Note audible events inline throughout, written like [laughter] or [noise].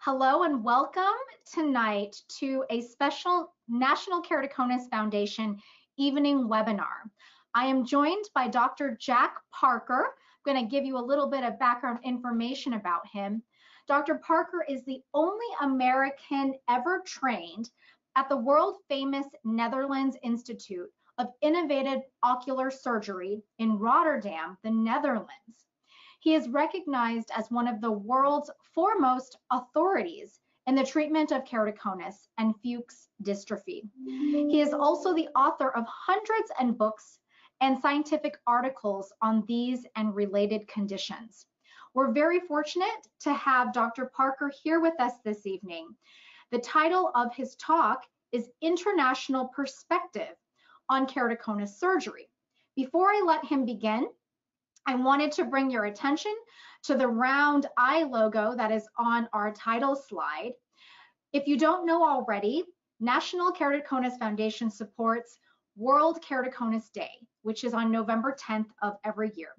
Hello and welcome tonight to a special National Keratoconus Foundation evening webinar. I am joined by Dr. Jack Parker. I'm going to give you a little bit of background information about him. Dr. Parker is the only American ever trained at the world famous Netherlands Institute of Innovative Ocular Surgery in Rotterdam, the Netherlands. He is recognized as one of the world's foremost authorities in the treatment of keratoconus and Fuchs dystrophy. He is also the author of hundreds and books and scientific articles on these and related conditions. We're very fortunate to have Dr. Parker here with us this evening. The title of his talk is International Perspective on Keratoconus Surgery. Before I let him begin, I wanted to bring your attention to the round eye logo that is on our title slide. If you don't know already, National Keratoconus Foundation supports World Keratoconus Day, which is on November 10th of every year.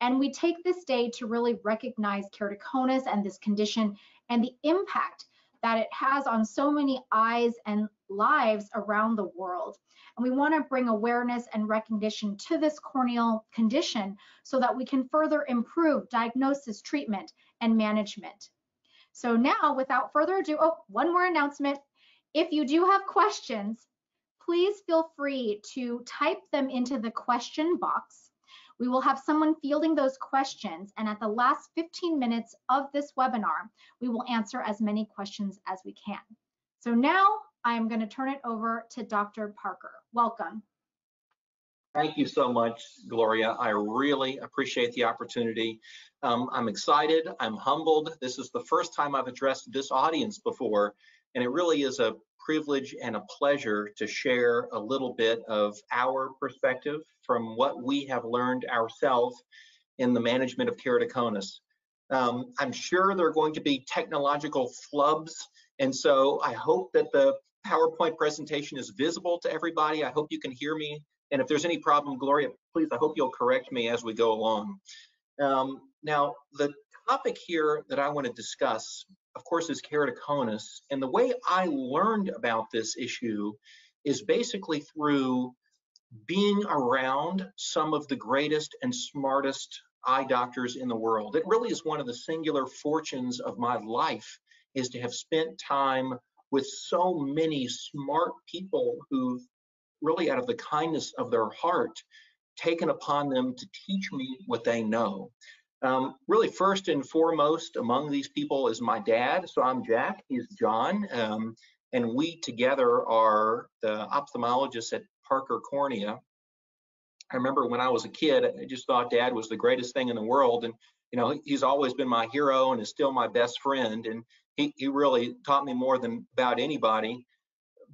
And we take this day to really recognize keratoconus and this condition and the impact that it has on so many eyes and lives around the world. And we want to bring awareness and recognition to this corneal condition so that we can further improve diagnosis, treatment, and management. So now, without further ado, oh, one more announcement. If you do have questions, please feel free to type them into the question box we will have someone fielding those questions, and at the last 15 minutes of this webinar, we will answer as many questions as we can. So now I am going to turn it over to Dr. Parker. Welcome. Thank you so much, Gloria. I really appreciate the opportunity. Um, I'm excited, I'm humbled. This is the first time I've addressed this audience before, and it really is a privilege and a pleasure to share a little bit of our perspective from what we have learned ourselves in the management of keratoconus. Um, I'm sure there are going to be technological flubs, and so I hope that the PowerPoint presentation is visible to everybody. I hope you can hear me. And if there's any problem, Gloria, please, I hope you'll correct me as we go along. Um, now, the topic here that I want to discuss of course, is keratoconus. And the way I learned about this issue is basically through being around some of the greatest and smartest eye doctors in the world. It really is one of the singular fortunes of my life is to have spent time with so many smart people who've really out of the kindness of their heart taken upon them to teach me what they know. Um, really, first and foremost among these people is my dad. So I'm Jack, he's John, um, and we together are the ophthalmologists at Parker Cornea. I remember when I was a kid, I just thought dad was the greatest thing in the world. And, you know, he's always been my hero and is still my best friend. And he, he really taught me more than about anybody.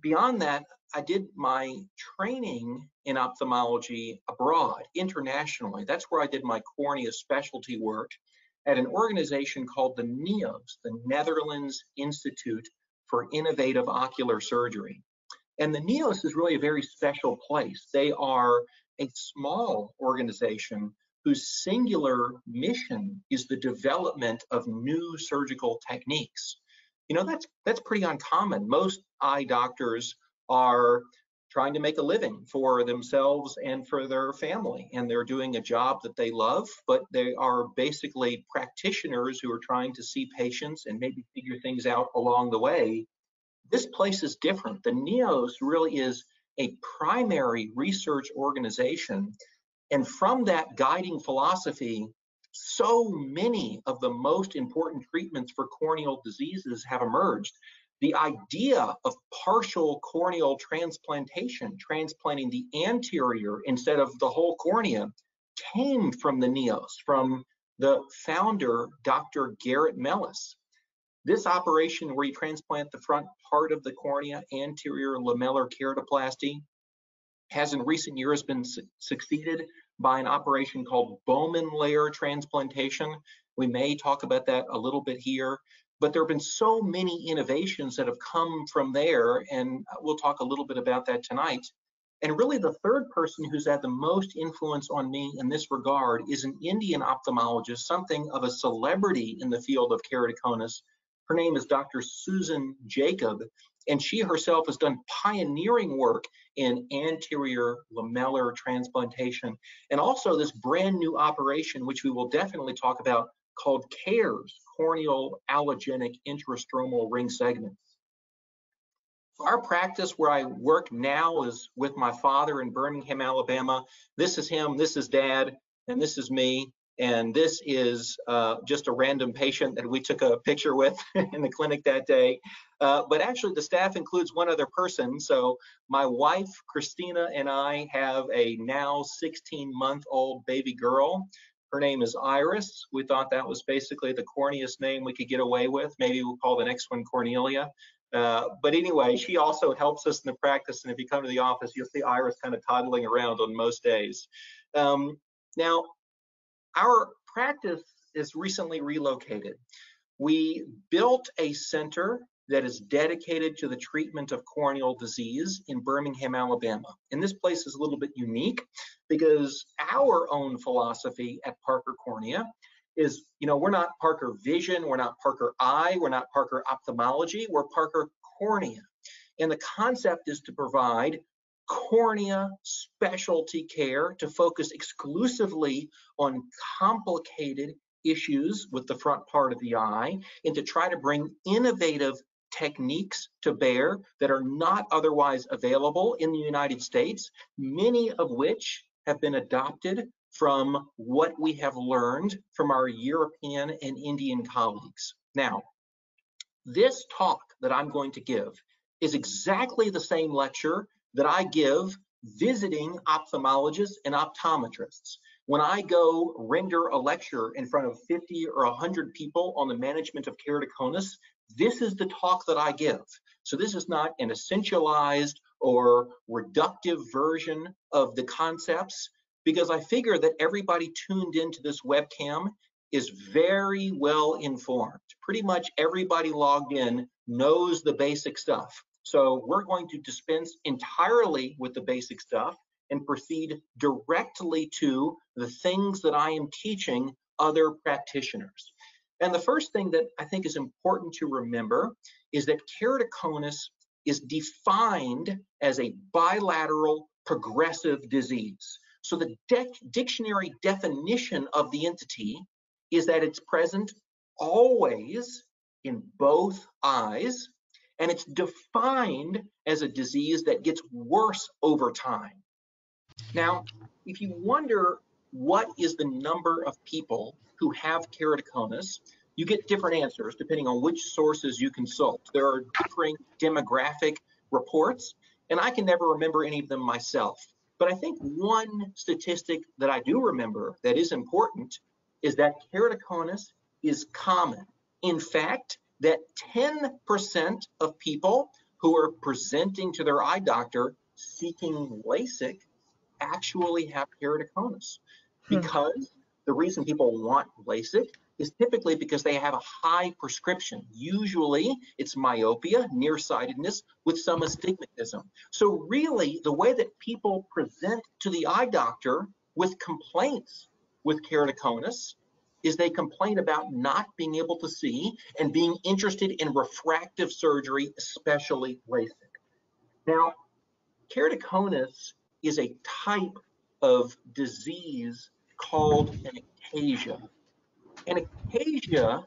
Beyond that, I did my training in ophthalmology abroad, internationally. That's where I did my cornea specialty work at an organization called the NIIOS, the Netherlands Institute for Innovative Ocular Surgery. And the NIIOS is really a very special place. They are a small organization whose singular mission is the development of new surgical techniques. You know, that's that's pretty uncommon. Most eye doctors are trying to make a living for themselves and for their family. And they're doing a job that they love, but they are basically practitioners who are trying to see patients and maybe figure things out along the way. This place is different. The NIIOS really is a primary research organization. And from that guiding philosophy, so many of the most important treatments for corneal diseases have emerged the idea of partial corneal transplantation, transplanting the anterior instead of the whole cornea, came from the NIIOS, from the founder, Dr. Gerrit Melles. This operation where you transplant the front part of the cornea, anterior lamellar keratoplasty, has in recent years been su succeeded by an operation called Bowman layer transplantation. We may talk about that a little bit here. But there have been so many innovations that have come from there, and we'll talk a little bit about that tonight. And really, the third person who's had the most influence on me in this regard is an Indian ophthalmologist, something of a celebrity in the field of keratoconus, Her name is Dr. Soosan Jacob, and she herself has done pioneering work in anterior lamellar transplantation, and also this brand new operation, which we will definitely talk about, called CAIRS, corneal allogenic intrastromal ring segments. Our practice where I work now is with my father in Birmingham, Alabama. This is him, this is dad, and this is me. And this is uh, just a random patient that we took a picture with [laughs] in the clinic that day. Uh, but actually, the staff includes one other person. So my wife, Christina, and I have a now 16 month old baby girl. Her name is Iris. We thought that was basically the corniest name we could get away with. Maybe we'll call the next one Cornelia. Uh, but anyway, she also helps us in the practice. And if you come to the office, you'll see Iris kind of toddling around on most days. Um, now, our practice is recently relocated. We built a center that is dedicated to the treatment of corneal disease in Birmingham, Alabama. And this place is a little bit unique because our own philosophy at Parker Cornea is, you know, we're not Parker Vision, we're not Parker Eye, we're not Parker Ophthalmology, we're Parker Cornea. And the concept is to provide cornea specialty care to focus exclusively on complicated issues with the front part of the eye and to try to bring innovative techniques to bear that are not otherwise available in the United States, many of which have been adopted from what we have learned from our European and Indian colleagues. Now, this talk that I'm going to give is exactly the same lecture that I give visiting ophthalmologists and optometrists. When I go render a lecture in front of 50 or 100 people on the management of keratoconus, this is the talk that I give. So this is not an essentialized or reductive version of the concepts because I figure that everybody tuned into this webcam is very well informed. Pretty much everybody logged in knows the basic stuff. So we're going to dispense entirely with the basic stuff and proceed directly to the things that I am teaching other practitioners. And the first thing that I think is important to remember is that keratoconus is defined as a bilateral progressive disease. So the dictionary definition of the entity is that it's present always in both eyes, and it's defined as a disease that gets worse over time. Now, if you wonder what is the number of people who have keratoconus, you get different answers depending on which sources you consult. There are different demographic reports, and I can never remember any of them myself. But I think one statistic that I do remember that is important is that keratoconus is common. In fact, that 10% of people who are presenting to their eye doctor seeking LASIK actually have keratoconus. Hmm. Because the reason people want LASIK is typically because they have a high prescription. Usually it's myopia, nearsightedness with some astigmatism. So really the way that people present to the eye doctor with complaints with keratoconus is they complain about not being able to see and being interested in refractive surgery, especially LASIK. Now, keratoconus is a type of disease called an ectasia. An ectasia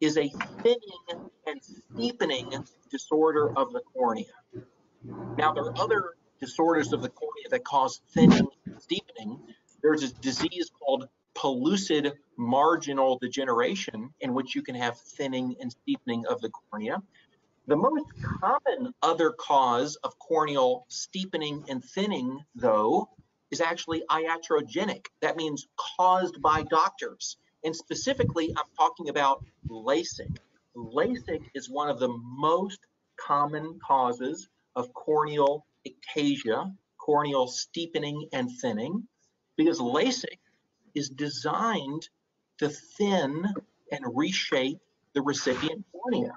is a thinning and steepening disorder of the cornea. Now, there are other disorders of the cornea that cause thinning and steepening. There's a disease called pellucid marginal degeneration in which you can have thinning and steepening of the cornea. The most common other cause of corneal steepening and thinning, though, is actually iatrogenic. That means caused by doctors. And specifically, I'm talking about LASIK. LASIK is one of the most common causes of corneal ectasia, corneal steepening and thinning, because LASIK is designed to thin and reshape the recipient cornea.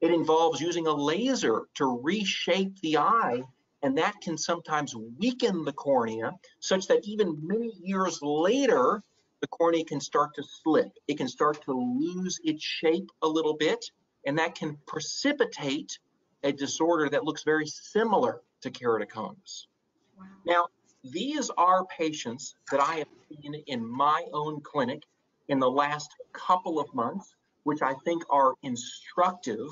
It involves using a laser to reshape the eye, and that can sometimes weaken the cornea such that even many years later, the cornea can start to slip. It can start to lose its shape a little bit. and that can precipitate a disorder that looks very similar to keratoconus. Wow. Now, these are patients that I have seen in my own clinic in the last couple of months, which I think are instructive,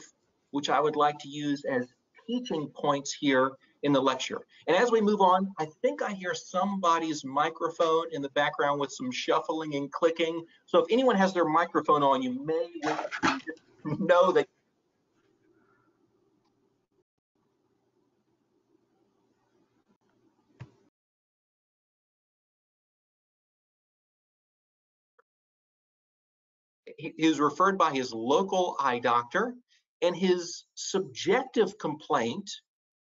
which I would like to use as teaching points here in the lecture. And as we move on, I think I hear somebody's microphone in the background with some shuffling and clicking. So if anyone has their microphone on, you may know that he was referred by his local eye doctor and his subjective complaint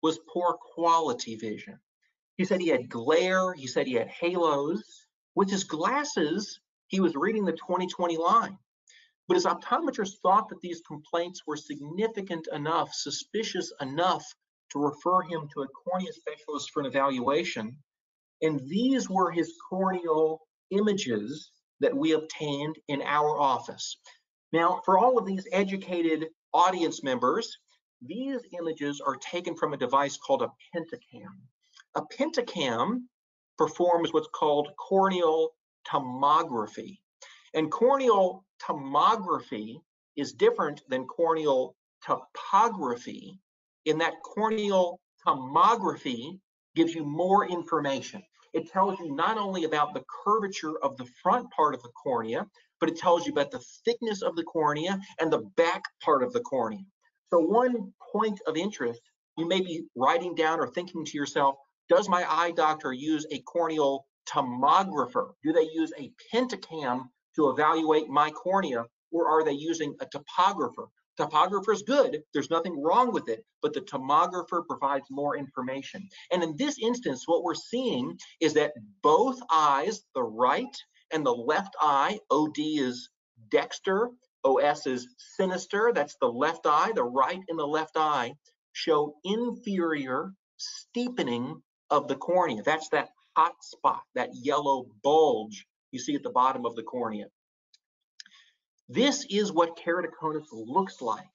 was poor quality vision. He said he had glare, he said he had halos. With his glasses, he was reading the 2020 line. But his optometrist thought that these complaints were significant enough, suspicious enough to refer him to a cornea specialist for an evaluation. And these were his corneal images that we obtained in our office. Now, for all of these educated audience members, these images are taken from a device called a pentacam. A pentacam performs what's called corneal tomography. And corneal tomography is different than corneal topography in that corneal tomography gives you more information. It tells you not only about the curvature of the front part of the cornea, but it tells you about the thickness of the cornea and the back part of the cornea. So one point of interest, you may be writing down or thinking to yourself, does my eye doctor use a corneal tomographer? Do they use a pentacam to evaluate my cornea or are they using a topographer? Topographer is good, there's nothing wrong with it, but the tomographer provides more information. And in this instance, what we're seeing is that both eyes, the right and the left eye, OD is dexter, OS is sinister, that's the left eye, the right and the left eye show inferior steepening of the cornea. That's that hot spot, that yellow bulge you see at the bottom of the cornea. This is what keratoconus looks like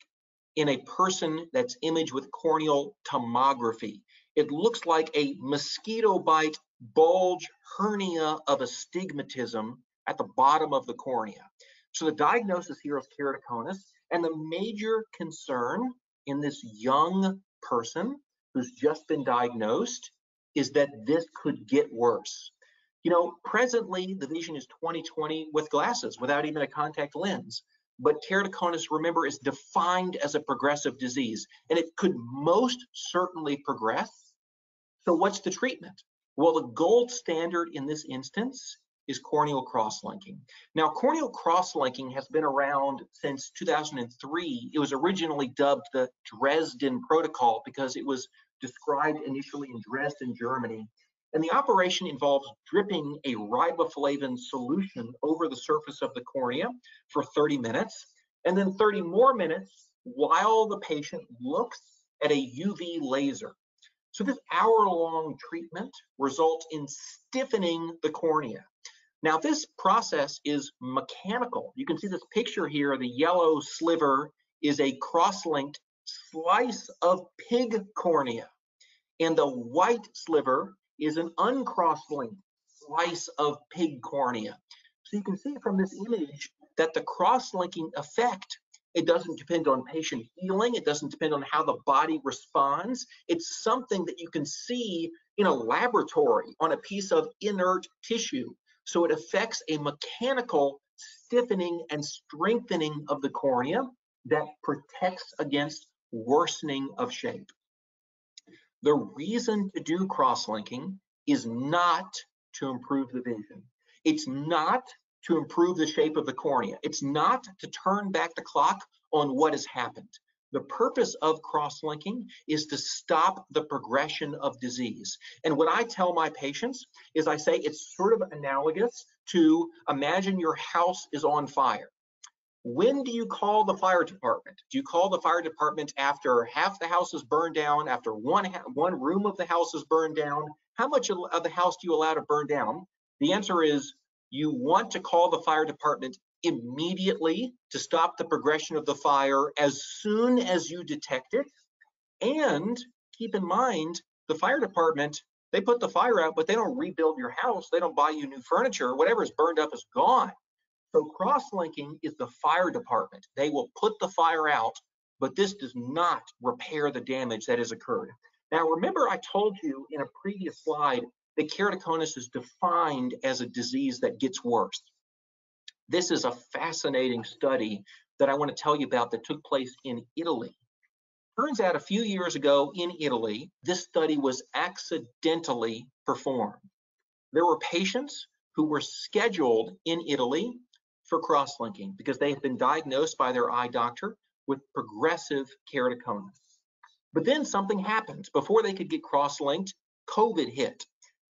in a person that's imaged with corneal tomography. It looks like a mosquito bite bulge hernia of astigmatism at the bottom of the cornea. So the diagnosis here is keratoconus, and the major concern in this young person who's just been diagnosed is that this could get worse. You know, presently the vision is 20/20 with glasses without even a contact lens. But keratoconus, remember, is defined as a progressive disease, and it could most certainly progress. So what's the treatment? Well, the gold standard in this instance is corneal cross-linking. Now, corneal cross-linking has been around since 2003. It was originally dubbed the Dresden Protocol because it was described initially in Dresden, Germany, and the operation involves dripping a riboflavin solution over the surface of the cornea for 30 minutes, and then 30 more minutes while the patient looks at a UV laser. So this hour-long treatment results in stiffening the cornea. Now this process is mechanical. You can see this picture here, the yellow sliver is a cross-linked slice of pig cornea. And the white sliver is an uncross-linked slice of pig cornea. So you can see from this image that the cross-linking effect, it doesn't depend on patient healing. It doesn't depend on how the body responds. It's something that you can see in a laboratory on a piece of inert tissue. So it affects a mechanical stiffening and strengthening of the cornea that protects against worsening of shape. The reason to do cross-linking is not to improve the vision. It's not to improve the shape of the cornea. It's not to turn back the clock on what has happened. The purpose of cross-linking is to stop the progression of disease. And what I tell my patients is I say it's sort of analogous to imagine your house is on fire. When do you call the fire department? Do you call the fire department after half the house is burned down, after one, one room of the house is burned down? How much of the house do you allow to burn down? The answer is you want to call the fire department immediately to stop the progression of the fire as soon as you detect it. And keep in mind, the fire department, they put the fire out, but they don't rebuild your house. They don't buy you new furniture. Whatever is burned up is gone. So cross-linking is the fire department. They will put the fire out, but this does not repair the damage that has occurred. Now, remember I told you in a previous slide that keratoconus is defined as a disease that gets worse. This is a fascinating study that I want to tell you about that took place in Italy. Turns out a few years ago in Italy, this study was accidentally performed. There were patients who were scheduled in Italy for cross-linking because they had been diagnosed by their eye doctor with progressive keratoconus. But then something happened. Before they could get cross-linked, COVID hit.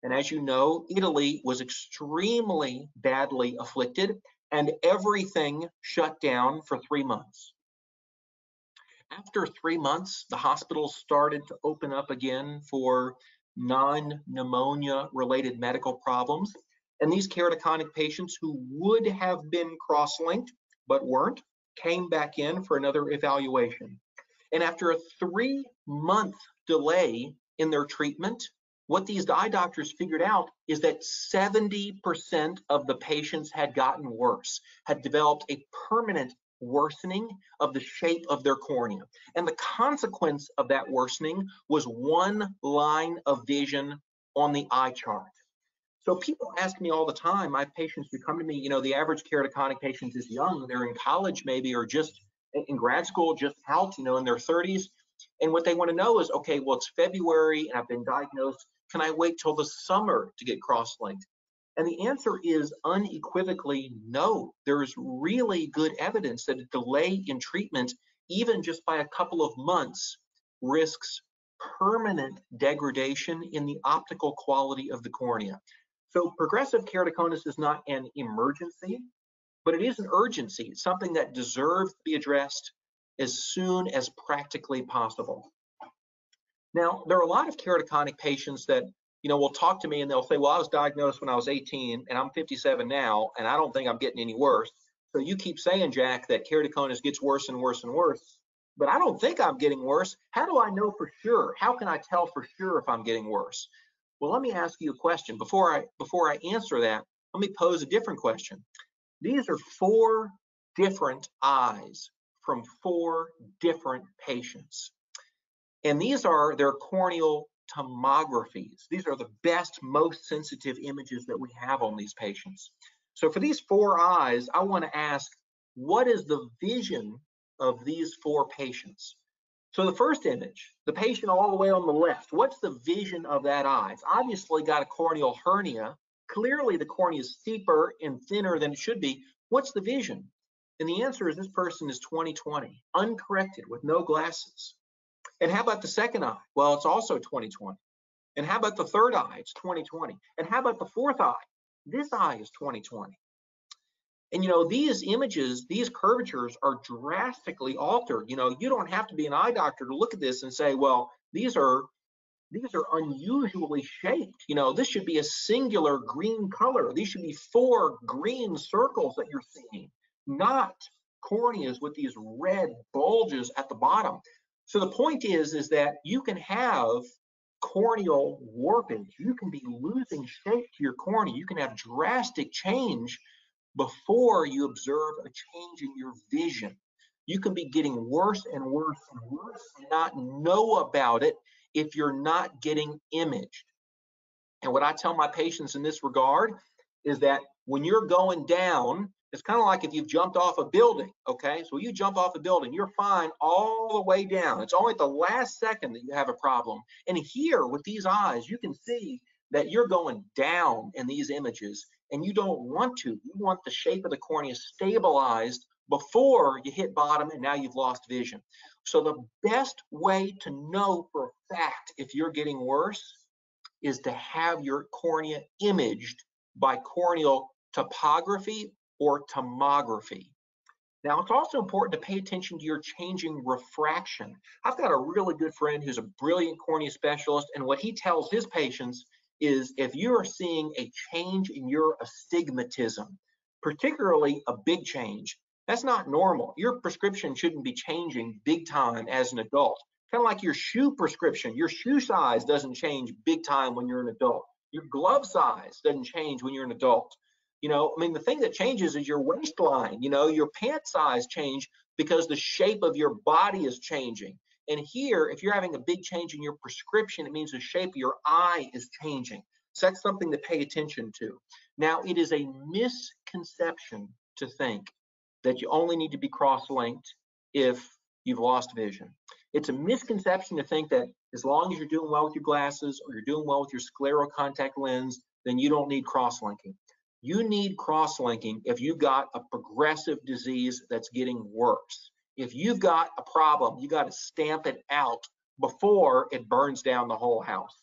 And as you know, Italy was extremely badly afflicted and everything shut down for three months. After three months, the hospitals started to open up again for non-pneumonia related medical problems. And these keratoconic patients who would have been cross-linked but weren't came back in for another evaluation. And after a three month delay in their treatment, what these eye doctors figured out is that 70% of the patients had gotten worse, had developed a permanent worsening of the shape of their cornea. And the consequence of that worsening was one line of vision on the eye chart. So people ask me all the time, have patients who come to me, you know, the average keratoconic patient is young, they're in college maybe, or just in grad school, just out, you know, in their 30s. And what they want to know is, okay, well, it's February and I've been diagnosed. Can I wait till the summer to get cross-linked? And the answer is unequivocally no. There's really good evidence that a delay in treatment, even just by a couple of months, risks permanent degradation in the optical quality of the cornea. So progressive keratoconus is not an emergency, but it is an urgency. It's something that deserves to be addressed as soon as practically possible. Now, there are a lot of keratoconic patients that, you know, will talk to me and they'll say, well, I was diagnosed when I was 18 and I'm 57 now, and I don't think I'm getting any worse. So you keep saying, Jack, that keratoconus gets worse and worse and worse, but I don't think I'm getting worse. How do I know for sure? How can I tell for sure if I'm getting worse? Well, let me ask you a question. Before I before I answer that, let me pose a different question. These are four different eyes from four different patients. And these are their corneal tomographies. These are the best, most sensitive images that we have on these patients. So for these four eyes, I want to ask, what is the vision of these four patients? So the first image, the patient all the way on the left, what's the vision of that eye? It's obviously got a corneal hernia. Clearly the cornea is steeper and thinner than it should be. What's the vision? And the answer is this person is 20/20, uncorrected with no glasses. And how about the second eye? Well, it's also 20/20. And how about the third eye? It's 20/20. And how about the fourth eye? This eye is 20/20. And you know, these images, these curvatures are drastically altered. You know, you don't have to be an eye doctor to look at this and say, well, these are these are unusually shaped. You know, this should be a singular green color. These should be four green circles that you're seeing, not corneas with these red bulges at the bottom. So the point is, is that you can have corneal warpage. You can be losing shape to your cornea. You can have drastic change before you observe a change in your vision. You can be getting worse and worse and worse and not know about it if you're not getting imaged. And what I tell my patients in this regard is that when you're going down, it's kind of like if you've jumped off a building, okay? So you jump off a building, you're fine all the way down. It's only at the last second that you have a problem. And here with these eyes, you can see that you're going down in these images and you don't want to. You want the shape of the cornea stabilized before you hit bottom and now you've lost vision. So the best way to know for a fact if you're getting worse is to have your cornea imaged by corneal topography or tomography. Now, it's also important to pay attention to your changing refraction. I've got a really good friend who's a brilliant cornea specialist, and what he tells his patients is if you are seeing a change in your astigmatism, particularly a big change. That's not normal. Your prescription shouldn't be changing big time as an adult. Kind of like your shoe prescription. Your shoe size doesn't change big time when you're an adult. Your glove size doesn't change when you're an adult. You know, I mean, the thing that changes is your waistline. You know, your pant size change because the shape of your body is changing. And here, if you're having a big change in your prescription, it means the shape of your eye is changing. So that's something to pay attention to. Now, it is a misconception to think that you only need to be cross-linked if you've lost vision. It's a misconception to think that as long as you're doing well with your glasses or you're doing well with your scleral contact lens, then you don't need cross-linking. You need cross-linking if you've got a progressive disease that's getting worse. If you've got a problem, you got to stamp it out before it burns down the whole house.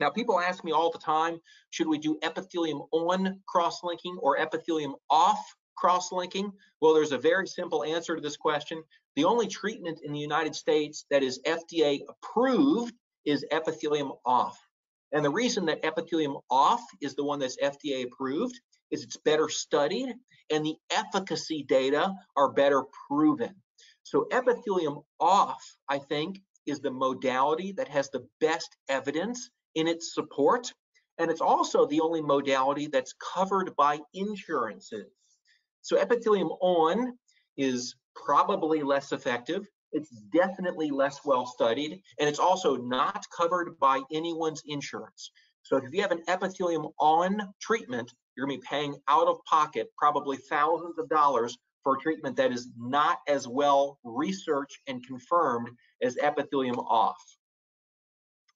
Now, people ask me all the time, should we do epithelium on cross-linking or epithelium off cross-linking? Well, there's a very simple answer to this question. The only treatment in the United States that is FDA approved is epithelium off. And the reason that epithelium off is the one that's FDA approved is it's better studied and the efficacy data are better proven. So epithelium off, I think, is the modality that has the best evidence in its support. And it's also the only modality that's covered by insurances. So epithelium on is probably less effective. It's definitely less well studied, and it's also not covered by anyone's insurance. So if you have an epithelium on treatment, you're gonna be paying out of pocket probably thousands of dollars for a treatment that is not as well researched and confirmed as epithelium off.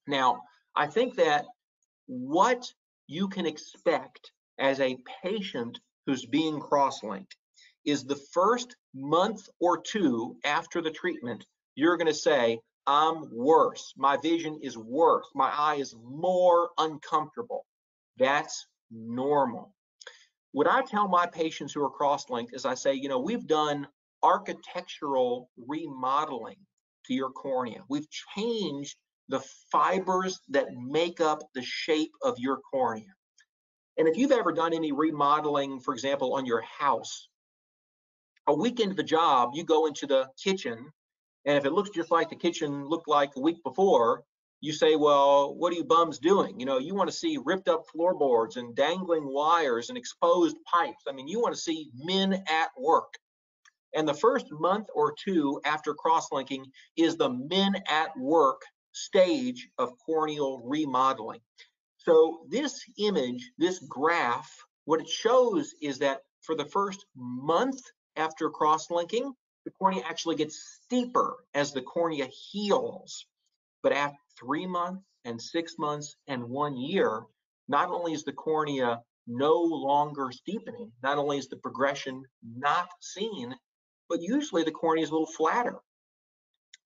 Now, I think that what you can expect as a patient who's being cross-linked is the first month or two after the treatment, you're going to say, I'm worse. My vision is worse. My eye is more uncomfortable. That's normal. What I tell my patients who are cross-linked is I say, you know, we've done architectural remodeling to your cornea. We've changed the fibers that make up the shape of your cornea. And if you've ever done any remodeling, for example, on your house, a week into the job, you go into the kitchen, and if it looks just like the kitchen looked like a week before, you say, well, what are you bums doing? You know, you want to see ripped up floorboards and dangling wires and exposed pipes. I mean, you want to see men at work. And the first month or two after cross-linking is the men at work stage of corneal remodeling. So this image, this graph, what it shows is that for the first month after cross-linking, the cornea actually gets steeper as the cornea heals. But at three months and six months and one year, not only is the cornea no longer steepening, not only is the progression not seen, but usually the cornea is a little flatter.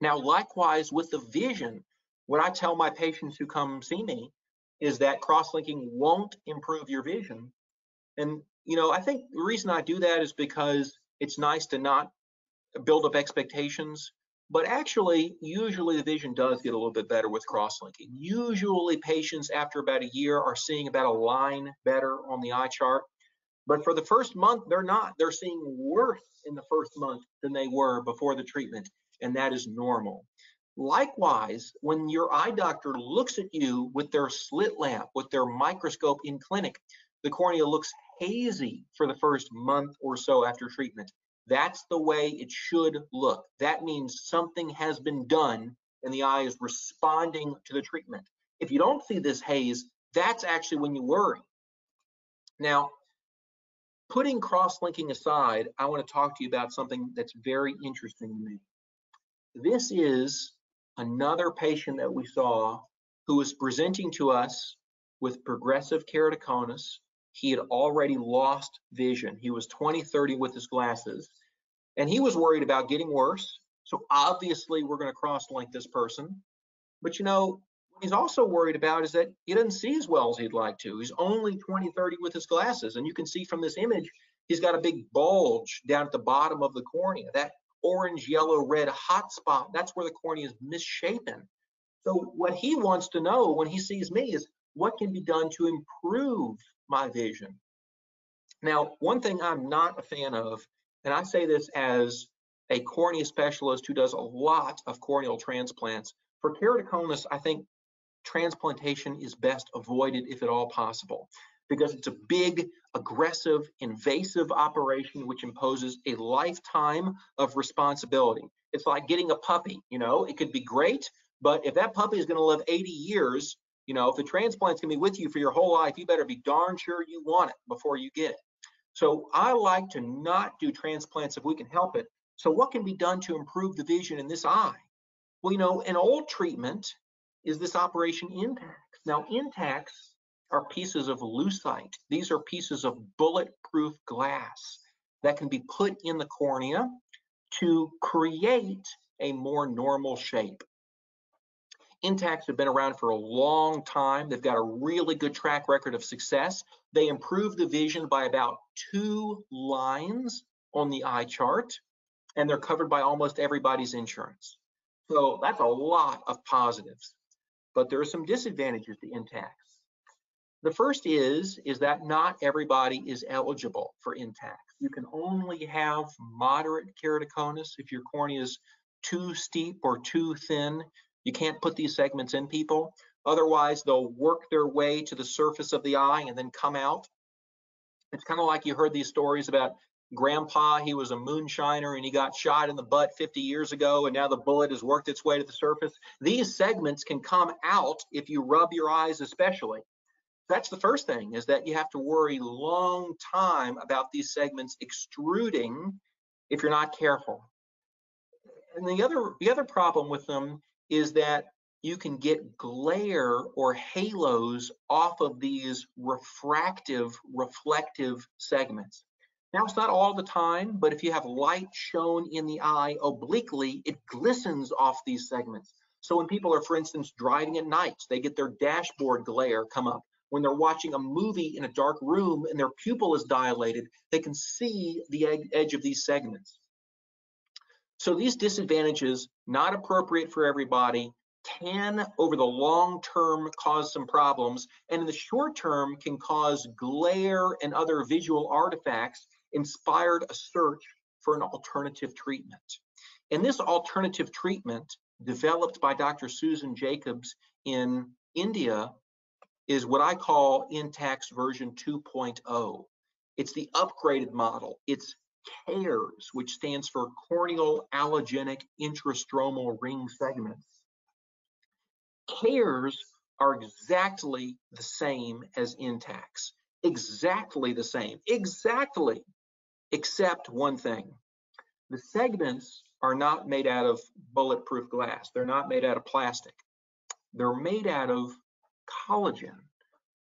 Now, likewise with the vision, what I tell my patients who come see me is that cross-linking won't improve your vision. And, you know, I think the reason I do that is because it's nice to not build up expectations. But actually, usually the vision does get a little bit better with cross-linking. Usually patients after about a year are seeing about a line better on the eye chart. But for the first month, they're not. They're seeing worse in the first month than they were before the treatment, and that is normal. Likewise, when your eye doctor looks at you with their slit lamp, with their microscope in clinic, the cornea looks hazy for the first month or so after treatment. That's the way it should look. That means something has been done and the eye is responding to the treatment. If you don't see this haze, that's actually when you worry. Now, putting cross-linking aside, I want to talk to you about something that's very interesting to me. This is another patient that we saw who was presenting to us with progressive keratoconus he had already lost vision. He was 20, 30 with his glasses, and he was worried about getting worse. So obviously, we're going to cross-link this person. But you know, what he's also worried about is that he doesn't see as well as he'd like to. He's only 20, 30 with his glasses, and you can see from this image, he's got a big bulge down at the bottom of the cornea. That orange, yellow, red hot spot, that's where the cornea is misshapen. So what he wants to know when he sees me is what can be done to improve my vision. Now, one thing I'm not a fan of, and I say this as a cornea specialist who does a lot of corneal transplants, for keratoconus, I think transplantation is best avoided if at all possible because it's a big, aggressive, invasive operation which imposes a lifetime of responsibility. It's like getting a puppy, you know, it could be great, but if that puppy is going to live 80 years, you know, if the transplant's to be with you for your whole life, you better be darn sure you want it before you get it. So I like to not do transplants if we can help it. So what can be done to improve the vision in this eye? Well, you know, an old treatment is this operation Intacs. Now, Intacs are pieces of lucite. These are pieces of bulletproof glass that can be put in the cornea to create a more normal shape. Intacs have been around for a long time. They've got a really good track record of success. They improve the vision by about two lines on the eye chart, and they're covered by almost everybody's insurance. So that's a lot of positives. But there are some disadvantages to Intacs. The first is, is that not everybody is eligible for Intacs. You can only have moderate keratoconus if your cornea is too steep or too thin. You can't put these segments in people. Otherwise, they'll work their way to the surface of the eye and then come out. It's kind of like you heard these stories about grandpa, he was a moonshiner and he got shot in the butt 50 years ago and now the bullet has worked its way to the surface. These segments can come out if you rub your eyes especially. That's the first thing is that you have to worry long time about these segments extruding if you're not careful. And the other the other problem with them is that you can get glare or halos off of these refractive, reflective segments. Now, it's not all the time, but if you have light shown in the eye obliquely, it glistens off these segments. So when people are, for instance, driving at night, they get their dashboard glare come up. When they're watching a movie in a dark room and their pupil is dilated, they can see the edge of these segments. So these disadvantages, not appropriate for everybody, can over the long term cause some problems and in the short term can cause glare and other visual artifacts inspired a search for an alternative treatment. And this alternative treatment developed by Dr. Soosan Jacobs in India is what I call Intacs version 2.0. It's the upgraded model. It's CAIRS, which stands for corneal allogenic intrastromal ring segments. CAIRS are exactly the same as Intacs, exactly the same, exactly, except one thing. The segments are not made out of bulletproof glass. They're not made out of plastic. They're made out of collagen.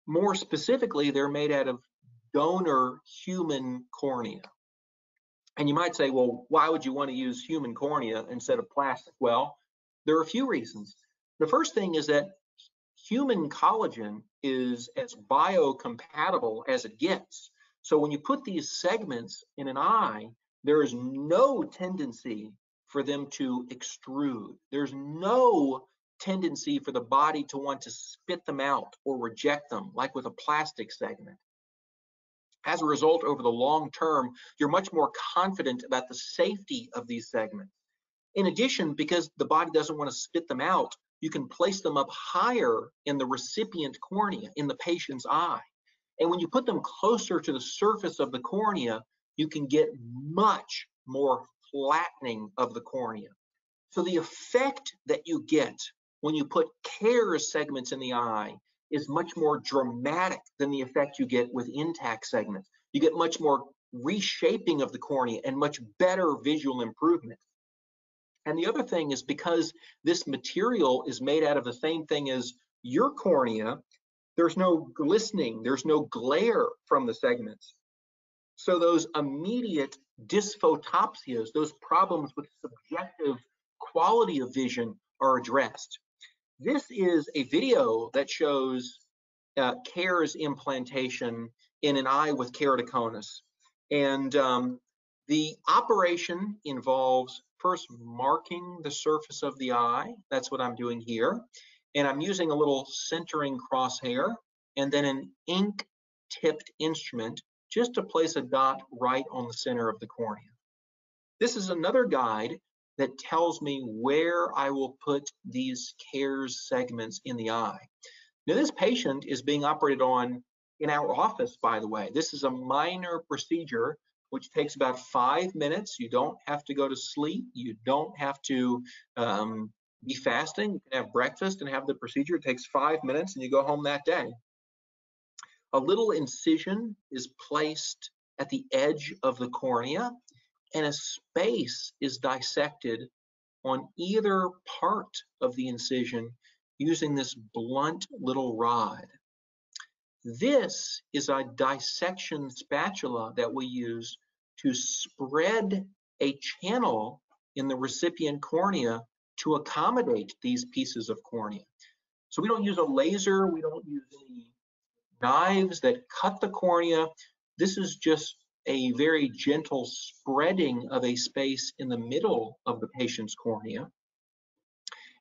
More specifically, they're made out of donor human cornea. And you might say, well, why would you want to use human cornea instead of plastic? Well, there are a few reasons. The first thing is that human collagen is as biocompatible as it gets. So when you put these segments in an eye, there is no tendency for them to extrude. There's no tendency for the body to want to spit them out or reject them, like with a plastic segment. As a result, over the long term, you're much more confident about the safety of these segments. In addition, because the body doesn't want to spit them out, you can place them up higher in the recipient cornea, in the patient's eye. And when you put them closer to the surface of the cornea, you can get much more flattening of the cornea. So the effect that you get when you put CAIRS segments in the eye is much more dramatic than the effect you get with Intacs segments. You get much more reshaping of the cornea and much better visual improvement. And the other thing is because this material is made out of the same thing as your cornea, there's no glistening, there's no glare from the segments. So those immediate dysphotopsias, those problems with subjective quality of vision are addressed. This is a video that shows uh, CAIRS implantation in an eye with keratoconus. And um, the operation involves first marking the surface of the eye. That's what I'm doing here. And I'm using a little centering crosshair and then an ink tipped instrument just to place a dot right on the center of the cornea. This is another guide that tells me where I will put these CAIRS segments in the eye. Now this patient is being operated on in our office, by the way. This is a minor procedure which takes about five minutes. You don't have to go to sleep. You don't have to um, be fasting. You can have breakfast and have the procedure. It takes five minutes and you go home that day. A little incision is placed at the edge of the cornea and a space is dissected on either part of the incision using this blunt little rod. This is a dissection spatula that we use to spread a channel in the recipient cornea to accommodate these pieces of cornea. So we don't use a laser, we don't use any knives that cut the cornea. This is just a very gentle spreading of a space in the middle of the patient's cornea.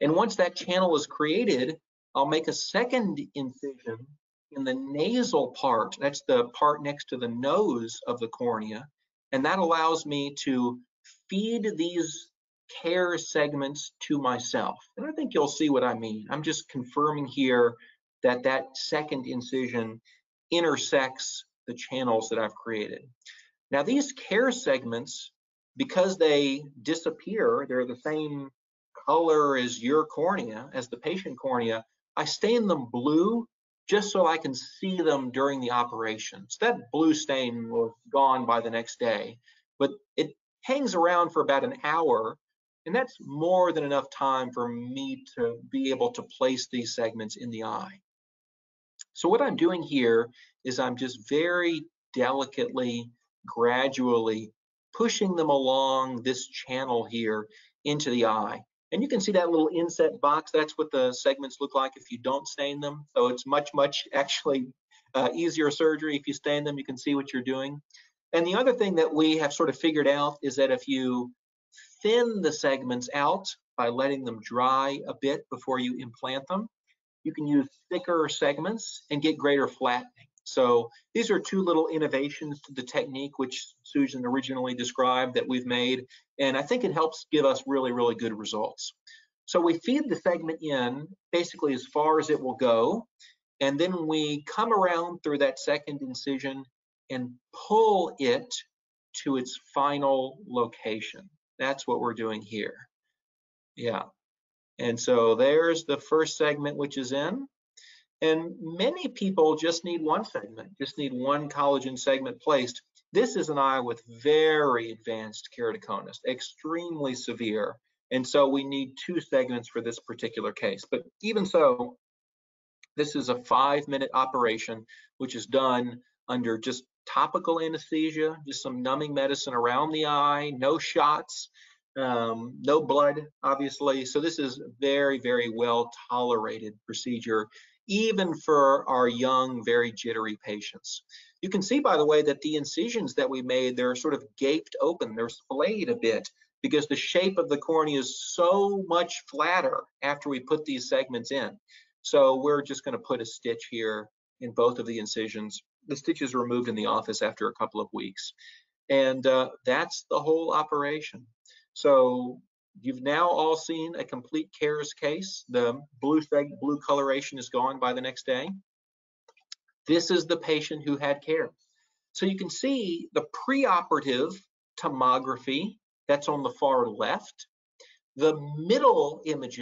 And once that channel is created, I'll make a second incision in the nasal part. That's the part next to the nose of the cornea. And that allows me to feed these CAIRS segments to myself. And I think you'll see what I mean. I'm just confirming here that that second incision intersects the channels that I've created. Now these CAIRS segments, because they disappear, they're the same color as your cornea, as the patient cornea, I stain them blue just so I can see them during the operation. So that blue stain was gone by the next day, but it hangs around for about an hour and that's more than enough time for me to be able to place these segments in the eye. So what I'm doing here is I'm just very delicately, gradually pushing them along this channel here into the eye. And you can see that little inset box. That's what the segments look like if you don't stain them. So it's much, much [laughs] actually uh, easier surgery if you stain them. You can see what you're doing. And the other thing that we have sort of figured out is that if you thin the segments out by letting them dry a bit before you implant them, you can use thicker segments and get greater flattening. So these are two little innovations to the technique which Soosan originally described that we've made, and I think it helps give us really, really good results. So we feed the segment in basically as far as it will go, and then we come around through that second incision and pull it to its final location. That's what we're doing here. Yeah. And so there's the first segment which is in. And many people just need one segment, just need one collagen segment placed. This is an eye with very advanced keratoconus, extremely severe. And so we need two segments for this particular case. But even so, this is a five minute operation, which is done under just topical anesthesia, just some numbing medicine around the eye, no shots, um, no blood, obviously. So this is very, very well tolerated procedure even for our young, very jittery patients. You can see, by the way, that the incisions that we made, they're sort of gaped open, they're splayed a bit because the shape of the cornea is so much flatter after we put these segments in. So we're just gonna put a stitch here in both of the incisions. The stitch is removed in the office after a couple of weeks. And uh, that's the whole operation. So You've now all seen a complete CAIRS case. The blue, blue coloration is gone by the next day. This is the patient who had CAIRS. So you can see the preoperative tomography that's on the far left. The middle image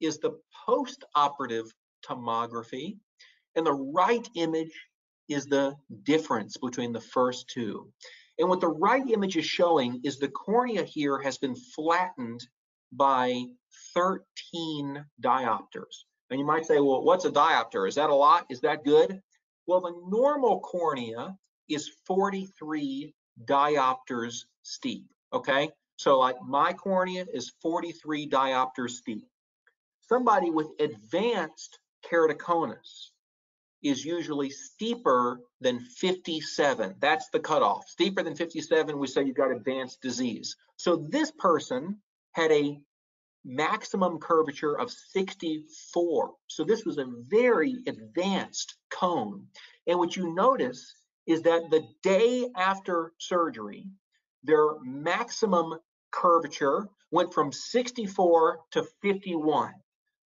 is the postoperative tomography, and the right image is the difference between the first two. And what the right image is showing is the cornea here has been flattened by 13 diopters. And you might say, well, what's a diopter? Is that a lot? Is that good? Well, the normal cornea is 43 diopters steep, okay? So like my cornea is 43 diopters steep. Somebody with advanced keratoconus is usually steeper than 57. That's the cutoff. Steeper than 57, we say you've got advanced disease. So this person had a maximum curvature of 64. So this was a very advanced cone. And what you notice is that the day after surgery, their maximum curvature went from 64 to 51.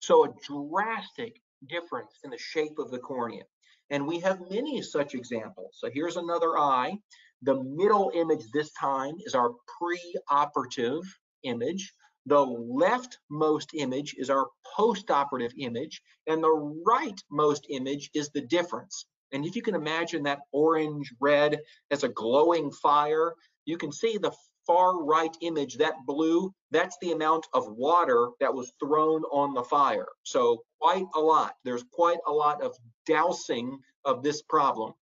So a drastic difference in the shape of the cornea. And we have many such examples. So here's another eye. The middle image this time is our pre-operative image. The leftmost image is our post-operative image, and the rightmost image is the difference. And if you can imagine that orange red as a glowing fire, you can see the far right image, that blue, that's the amount of water that was thrown on the fire. So quite a lot. There's quite a lot of dousing of this problem.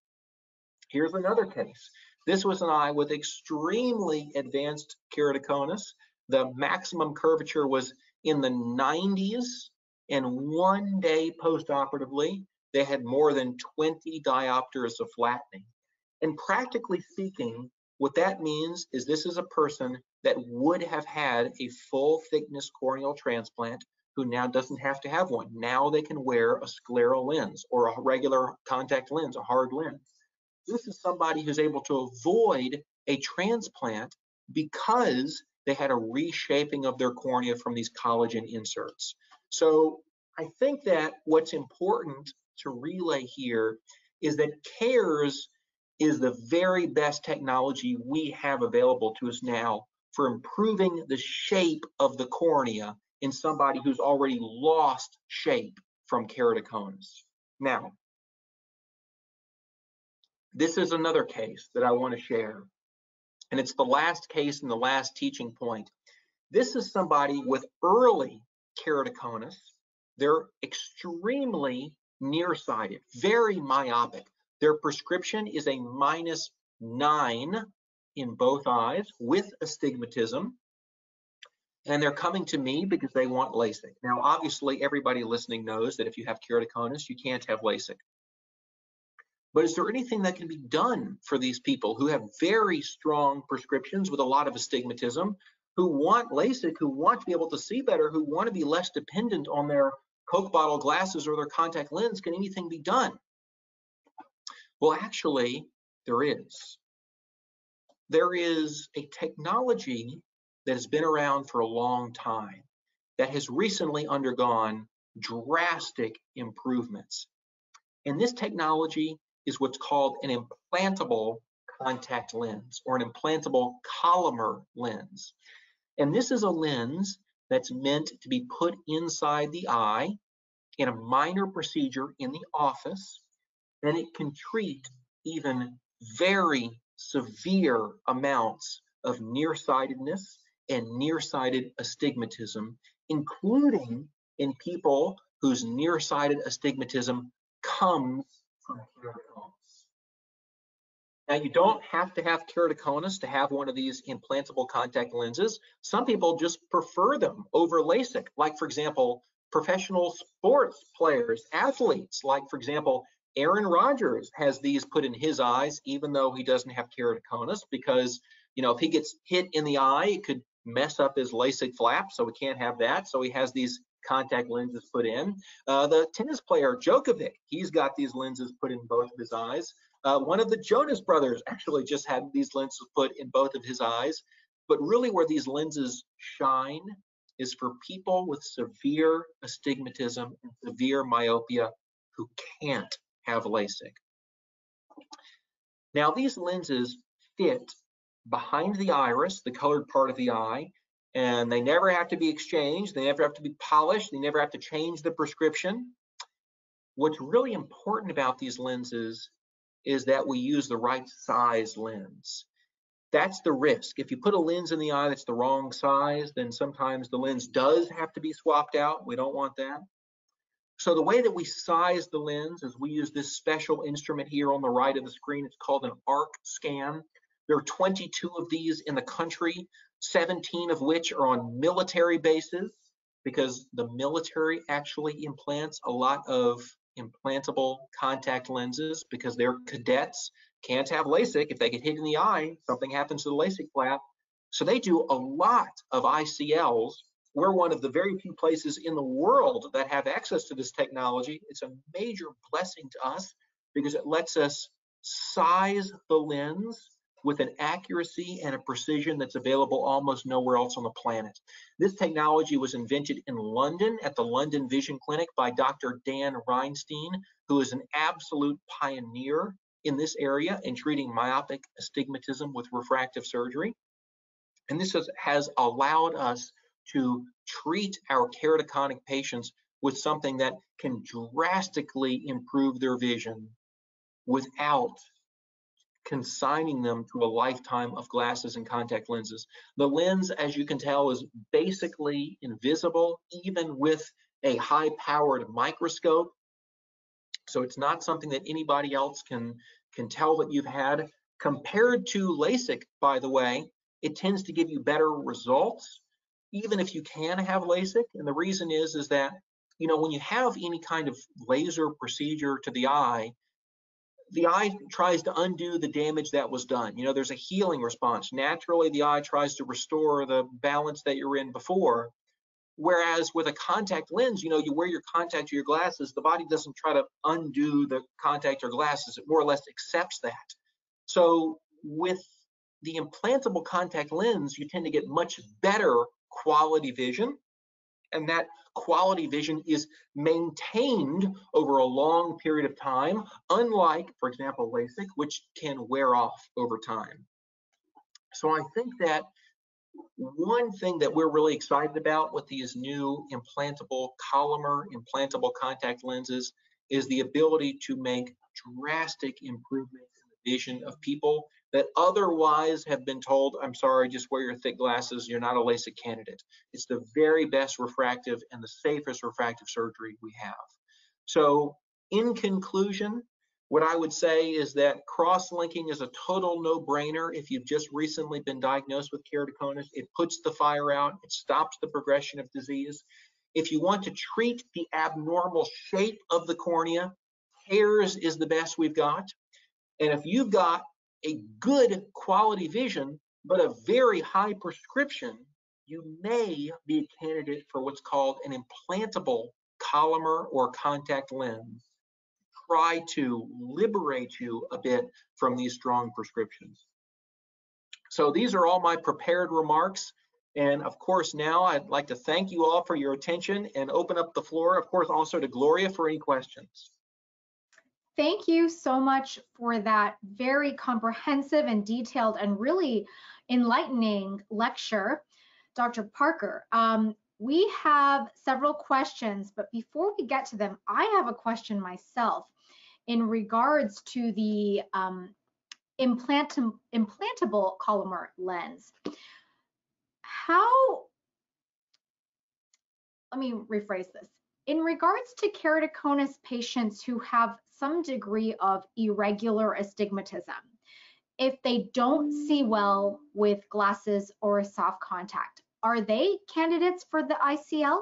Here's another case. This was an eye with extremely advanced keratoconus. The maximum curvature was in the 90s, and one day post-operatively, they had more than 20 diopters of flattening. And practically speaking, what that means is this is a person that would have had a full thickness corneal transplant who now doesn't have to have one. Now they can wear a scleral lens or a regular contact lens, a hard lens. This is somebody who's able to avoid a transplant because they had a reshaping of their cornea from these collagen inserts. So I think that what's important to relay here is that CAIRS is the very best technology we have available to us now for improving the shape of the cornea in somebody who's already lost shape from keratoconus. Now, this is another case that I want to share, and it's the last case and the last teaching point. This is somebody with early keratoconus. They're extremely nearsighted, very myopic. Their prescription is a minus nine in both eyes with astigmatism. And they're coming to me because they want LASIK. Now, obviously, everybody listening knows that if you have keratoconus, you can't have LASIK. But is there anything that can be done for these people who have very strong prescriptions with a lot of astigmatism, who want LASIK, who want to be able to see better, who want to be less dependent on their Coke bottle glasses or their contact lens? Can anything be done? Well, actually, there is. There is a technology that has been around for a long time that has recently undergone drastic improvements. And this technology is what's called an implantable contact lens or an implantable Collamer lens. And this is a lens that's meant to be put inside the eye in a minor procedure in the office then it can treat even very severe amounts of nearsightedness and nearsighted astigmatism, including in people whose nearsighted astigmatism comes from keratoconus. Now, you don't have to have keratoconus to have one of these implantable contact lenses. Some people just prefer them over LASIK, like, for example, professional sports players, athletes, like, for example, Aaron Rodgers has these put in his eyes, even though he doesn't have keratoconus, because you know if he gets hit in the eye, it could mess up his LASIK flap, so we can't have that. So he has these contact lenses put in. Uh, the tennis player Djokovic, he's got these lenses put in both of his eyes. Uh, one of the Jonas brothers actually just had these lenses put in both of his eyes. But really, where these lenses shine is for people with severe astigmatism and severe myopia who can't have LASIK. Now these lenses fit behind the iris, the colored part of the eye, and they never have to be exchanged. They never have to be polished. They never have to change the prescription. What's really important about these lenses is that we use the right size lens. That's the risk. If you put a lens in the eye that's the wrong size, then sometimes the lens does have to be swapped out. We don't want that. So the way that we size the lens is we use this special instrument here on the right of the screen. It's called an ArcScan. There are 22 of these in the country, 17 of which are on military bases because the military actually implants a lot of implantable contact lenses because their cadets can't have LASIK. If they get hit in the eye, something happens to the LASIK flap. So they do a lot of ICLs we're one of the very few places in the world that have access to this technology. It's a major blessing to us because it lets us size the lens with an accuracy and a precision that's available almost nowhere else on the planet. This technology was invented in London at the London Vision Clinic by Dr. Dan Reinstein, who is an absolute pioneer in this area in treating myopic astigmatism with refractive surgery. And this has, allowed us to treat our keratoconic patients with something that can drastically improve their vision without consigning them to a lifetime of glasses and contact lenses. The lens, as you can tell, is basically invisible, even with a high-powered microscope. So it's not something that anybody else can, can tell that you've had. Compared to LASIK, by the way, it tends to give you better results, even if you can have LASIK. And the reason is, is that, you know, when you have any kind of laser procedure to the eye, the eye tries to undo the damage that was done. You know, there's a healing response. Naturally, the eye tries to restore the balance that you're in before. Whereas with a contact lens, you know, you wear your contact or your glasses, the body doesn't try to undo the contact or glasses. It more or less accepts that. So with the implantable contact lens, you tend to get much better quality vision. And that quality vision is maintained over a long period of time, unlike, for example, LASIK, which can wear off over time. So I think that one thing that we're really excited about with these new implantable Collamer implantable contact lenses is the ability to make drastic improvements in the vision of people that otherwise have been told, I'm sorry, just wear your thick glasses, you're not a LASIK candidate. It's the very best refractive and the safest refractive surgery we have. So in conclusion, what I would say is that cross-linking is a total no-brainer if you've just recently been diagnosed with keratoconus. It puts the fire out, it stops the progression of disease. If you want to treat the abnormal shape of the cornea, CAIRS is the best we've got. And if you've got a good quality vision, but a very high prescription, you may be a candidate for what's called an implantable Collamer or contact lens. Try to liberate you a bit from these strong prescriptions. So these are all my prepared remarks. And of course, now I'd like to thank you all for your attention and open up the floor, of course, also to Gloria for any questions. Thank you so much for that very comprehensive and detailed and really enlightening lecture, Dr. Parker. Um, we have several questions, but before we get to them, I have a question myself in regards to the um, implant implantable Collamer lens. How, let me rephrase this. In regards to keratoconus patients who have some degree of irregular astigmatism. If they don't see mm. well with glasses or soft contact, are they candidates for the ICL?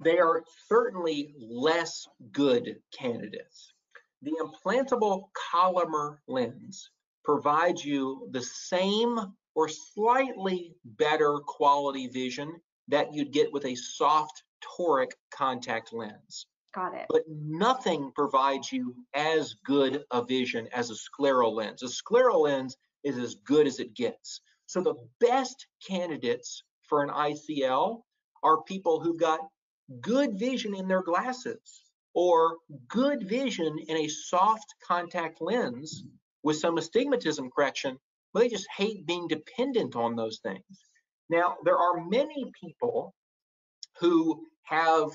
They are certainly less good candidates. The implantable Collamer lens provides you the same or slightly better quality vision that you'd get with a soft toric contact lens. Got it. But nothing provides you as good a vision as a scleral lens. A scleral lens is as good as it gets. So the best candidates for an ICL are people who've got good vision in their glasses or good vision in a soft contact lens with some astigmatism correction, but they just hate being dependent on those things. Now, there are many people who have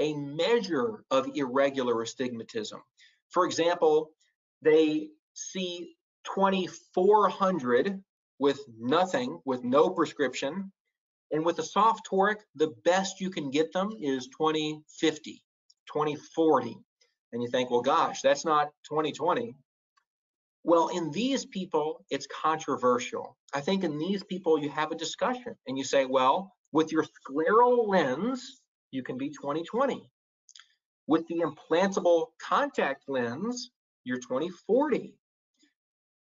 a measure of irregular astigmatism. For example, they see 2400 with nothing, with no prescription. And with a soft toric, the best you can get them is 2050, 2040. And you think, well, gosh, that's not 2020. Well, in these people, it's controversial. I think in these people, you have a discussion and you say, well, with your scleral lens, you can be 2020. With the implantable contact lens, you're 2040.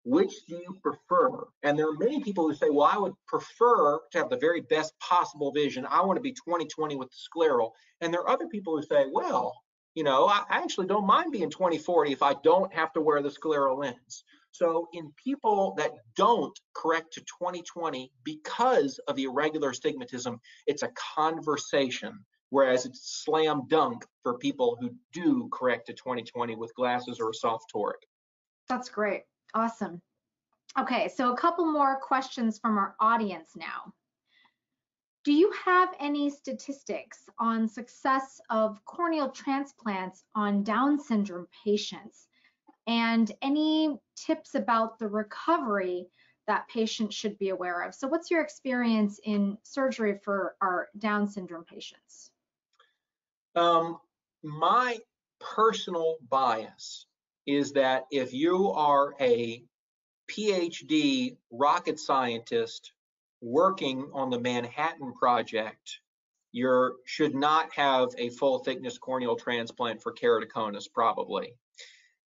Which do you prefer? And there are many people who say, well, I would prefer to have the very best possible vision. I want to be 2020 with the scleral. And there are other people who say, well, You know, I actually don't mind being 20/40 if I don't have to wear the scleral lens. So in people that don't correct to 20/20 because of the irregular astigmatism, it's a conversation, whereas it's slam dunk for people who do correct to 20/20 with glasses or a soft toric. That's great. Awesome. Okay, so a couple more questions from our audience now. Do you have any statistics on success of corneal transplants on Down syndrome patients? And any tips about the recovery that patients should be aware of? So what's your experience in surgery for our Down syndrome patients? Um, my personal bias is that if you are a PhD rocket scientist working on the Manhattan Project, you should not have a full thickness corneal transplant for keratoconus, probably.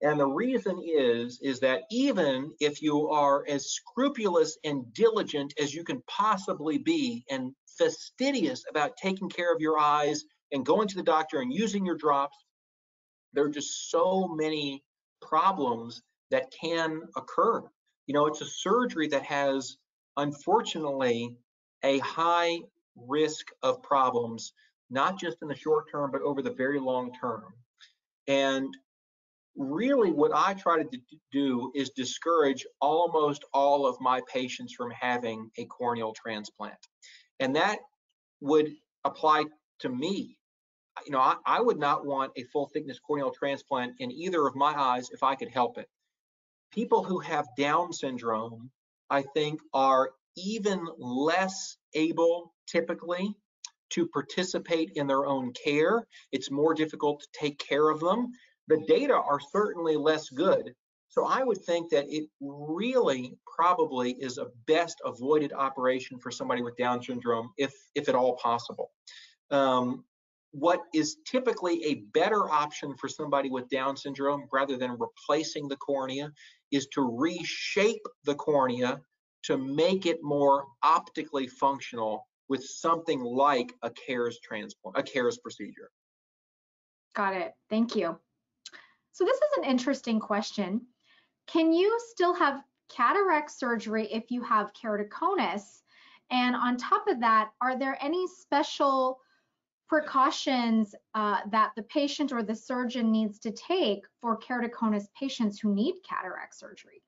And the reason is, is that even if you are as scrupulous and diligent as you can possibly be and fastidious about taking care of your eyes and going to the doctor and using your drops, there are just so many problems that can occur. You know, it's a surgery that has, unfortunately, a high risk of problems, not just in the short term, but over the very long term. And really what I try to do is discourage almost all of my patients from having a corneal transplant. And that would apply to me you know, I, I would not want a full thickness corneal transplant in either of my eyes if I could help it. People who have Down syndrome, I think, are even less able typically to participate in their own care. It's more difficult to take care of them. The data are certainly less good. So I would think that it really probably is a best avoided operation for somebody with Down syndrome, if if at all possible. Um, what is typically a better option for somebody with Down syndrome rather than replacing the cornea is to reshape the cornea to make it more optically functional with something like a CAIRS transplant, a CAIRS procedure. Got it. Thank you. So this is an interesting question. Can you still have cataract surgery if you have keratoconus? And on top of that, are there any special precautions uh, that the patient or the surgeon needs to take for keratoconus patients who need cataract surgery?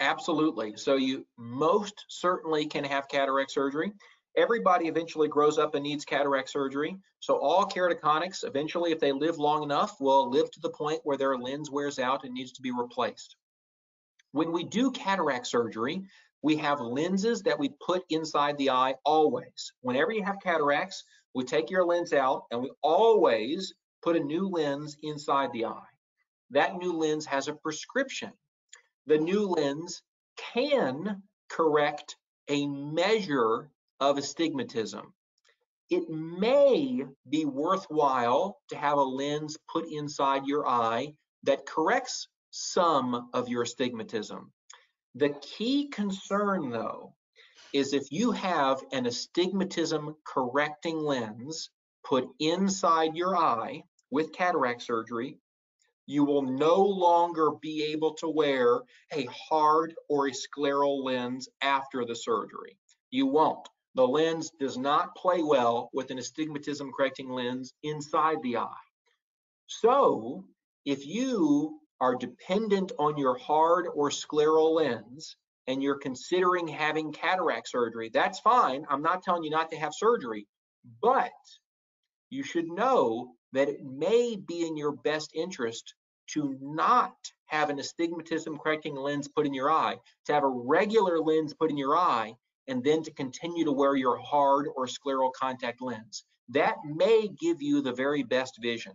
Absolutely. So you most certainly can have cataract surgery. Everybody eventually grows up and needs cataract surgery. So all keratoconics, eventually, if they live long enough, will live to the point where their lens wears out and needs to be replaced. When we do cataract surgery, we have lenses that we put inside the eye always. Whenever you have cataracts, we take your lens out and we always put a new lens inside the eye. That new lens has a prescription. The new lens can correct a measure of astigmatism. It may be worthwhile to have a lens put inside your eye that corrects some of your astigmatism. The key concern, though, is if you have an astigmatism correcting lens put inside your eye with cataract surgery, you will no longer be able to wear a hard or a scleral lens after the surgery. You won't. The lens does not play well with an astigmatism correcting lens inside the eye. So if you are dependent on your hard or scleral lens and you're considering having cataract surgery, that's fine. I'm not telling you not to have surgery, but you should know that it may be in your best interest to not have an astigmatism correcting lens put in your eye, to have a regular lens put in your eye, and then to continue to wear your hard or scleral contact lens. That may give you the very best vision.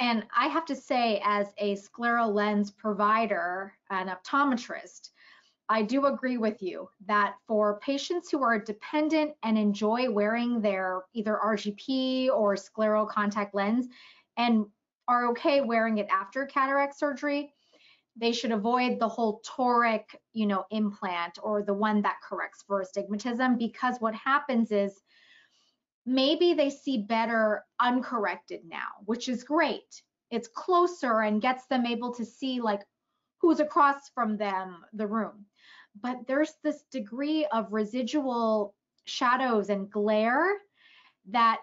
And I have to say, as a scleral lens provider, an optometrist, I do agree with you that for patients who are dependent and enjoy wearing their either RGP or scleral contact lens and are okay wearing it after cataract surgery, they should avoid the whole toric, you know, implant or the one that corrects for astigmatism because what happens is maybe they see better uncorrected now, which is great. It's closer and gets them able to see like who's across from them, the room. But there's this degree of residual shadows and glare that